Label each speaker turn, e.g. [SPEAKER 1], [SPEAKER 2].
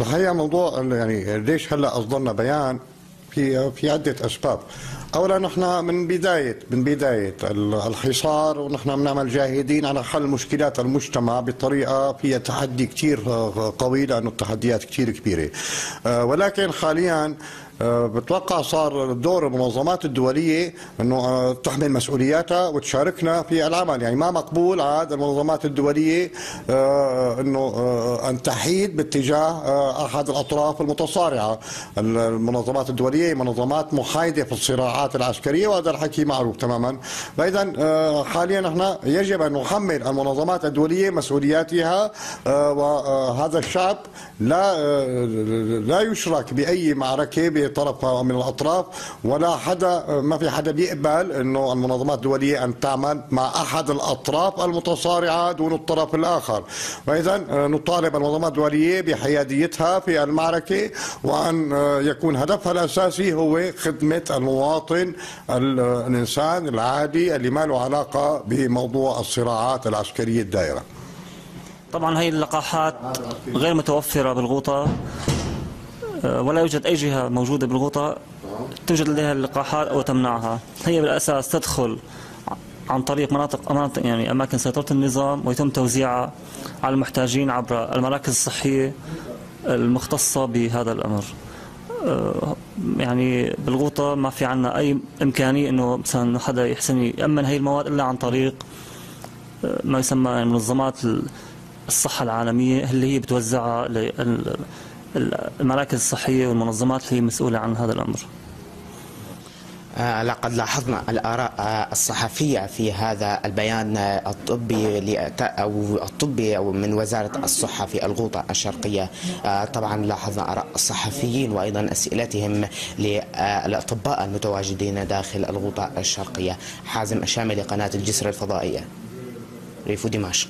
[SPEAKER 1] الحقيقة موضوع يعني ليش هلأ أصدرنا بيان في في عدة أسباب. اولا نحن من بدايه من بداية الحصار ونحن بنعمل جاهدين على حل مشكلات المجتمع بطريقة فيها تحدي كثير قوي لأنه التحديات كثير كبيرة. آه، ولكن حاليا آه، بتوقع صار دور المنظمات الدولية أنه آه، تحمل مسؤولياتها وتشاركنا في العمل. يعني ما مقبول عاد المنظمات الدولية آه، أنه أن تحيد باتجاه أحد الأطراف المتصارعة. المنظمات الدولية منظمات محايدة في الصراعات العسكرية وهذا الحكي معروف تماما. فإذا حاليا نحن يجب أن نحمل المنظمات الدولية مسؤولياتها وهذا الشعب لا لا يشرك بأي معركة طرف من الأطراف ولا حدا ما في حدا بيقبل إنه المنظمات الدولية أن تعمل مع أحد الأطراف المتصارعه دون الطرف الآخر واذا نطالب المنظمات الدولية بحياديتها في المعركة وأن يكون هدفها الأساسي هو خدمة المواطن الإنسان العادي اللي ما له علاقة بموضوع الصراعات العسكرية الدائرة.
[SPEAKER 2] طبعا هي اللقاحات غير متوفرة بالغوطة. آه، ولا يوجد أي جهة موجودة بالغوطة توجد لديها اللقاحات أو تمنعها. هي بالأساس تدخل عن طريق مناطق مناطق يعني أماكن سيطرة النظام ويتم توزيعها على المحتاجين عبر المراكز الصحية المختصة بهذا الأمر. آه، يعني بالغوطة ما في عنا أي إمكانية إنه مثلا حدا يحسن يأمن هي المواد إلا عن طريق آه، ما يسمى منظمات الصحة العالمية اللي هي بتوزعها المراكز الصحية والمنظمات هي مسؤولة عن هذا الأمر.
[SPEAKER 3] آه، لقد لاحظنا الآراء آه، الصحفية في هذا البيان آه، الطبي أو الطبي من وزارة الصحة في الغوطة الشرقية. طبعا لاحظنا آراء الصحفيين وأيضا أسئلتهم للأطباء المتواجدين داخل الغوطة الشرقية. حازم الشامي لقناة الجسر الفضائية ريف دمشق.